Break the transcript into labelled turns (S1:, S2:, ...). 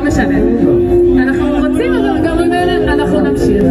S1: לא משנה. אנחנו רוצים, אבל גם ממילא אנחנו נמשיך.